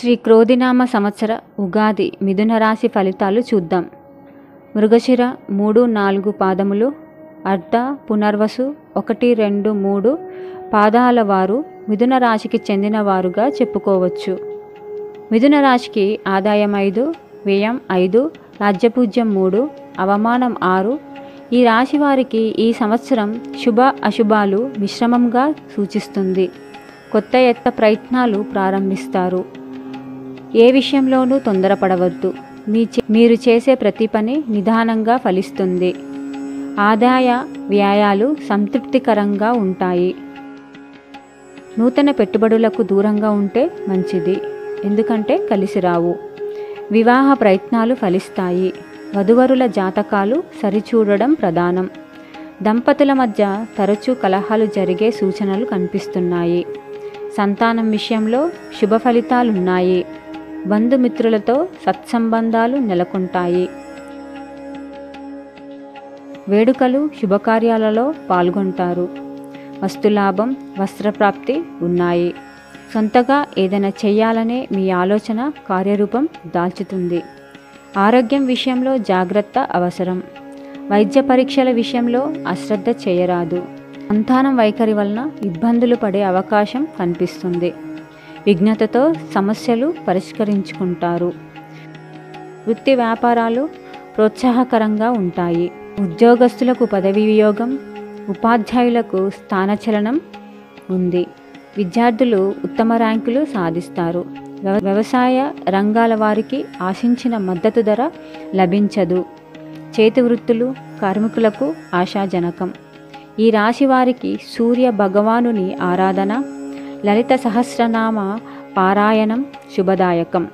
శ్రీ క్రోధినామ సంవత్సర ఉగాది మిథున రాశి ఫలితాలు చూద్దాం. మృగశిర మూడు నాలుగు పాదములు అర్ధ పునర్వసు ఒకటి రెండు మూడు పాదాల వారు మిథున రాశికి చెందిన వారుగా చెప్పుకోవచ్చు. మిథున రాశికి ఆదాయం ఐదు వ్యయం ఐదు రాజ్యపూజ్యం మూడు అవమానం ఆరు. ఈ రాశి వారికి ఈ సంవత్సరం శుభ అశుభాలు మిశ్రమంగా సూచిస్తుంది. కొత్త ఎత్త ప్రయత్నాలు ప్రారంభిస్తారు. ఏ విషయంలోనూ తొందరపడవద్దు. మీ మీరు చేసే ప్రతి పని నిదానంగా ఫలిస్తుంది. ఆదాయ వ్యయాలు సంతృప్తికరంగా ఉంటాయి. నూతన పెట్టుబడులకు దూరంగా ఉంటే మంచిది. ఎందుకంటే కలిసి రావు. వివాహ ప్రయత్నాలు ఫలిస్తాయి. వధువరుల జాతకాలు సరిచూడడం ప్రధానం. దంపతుల మధ్య తరచూ కలహాలు జరిగే సూచనలు కనిపిస్తున్నాయి. సంతానం విషయంలో శుభ ఫలితాలున్నాయి. బంధుమిత్రులతో సత్సంబంధాలు నెలకొంటాయి. వేడుకలు శుభకార్యాలలో పాల్గొంటారు. వస్తులాభం వస్త్రప్రాప్తి ఉన్నాయి. సొంతగా ఏదైనా చేయాలనే మీ ఆలోచన కార్యరూపం దాల్చుతుంది. ఆరోగ్యం విషయంలో జాగ్రత్త అవసరం. వైద్య పరీక్షల విషయంలో అశ్రద్ధ చేయరాదు. సంతానం వైఖరి వలన ఇబ్బందులు పడే అవకాశం కనిపిస్తుంది. విఘ్నతతో సమస్యలు పరిష్కరించుకుంటారు. వృత్తి వ్యాపారాలు ప్రోత్సాహకరంగా ఉంటాయి. ఉద్యోగస్తులకు పదవి వియోగం ఉపాధ్యాయులకు స్థానచలనం ఉంది. విద్యార్థులు ఉత్తమ ర్యాంకులు సాధిస్తారు. వ్యవసాయ రంగాల వారికి ఆశించిన మద్దతు ధర లభించదు. చేతి వృత్తులు కార్మికులకు ఆశాజనకం. ఈ రాశి వారికి సూర్య భగవానుని ఆరాధన లలిత సహస్రనామ పారాయణం శుభదాయకం.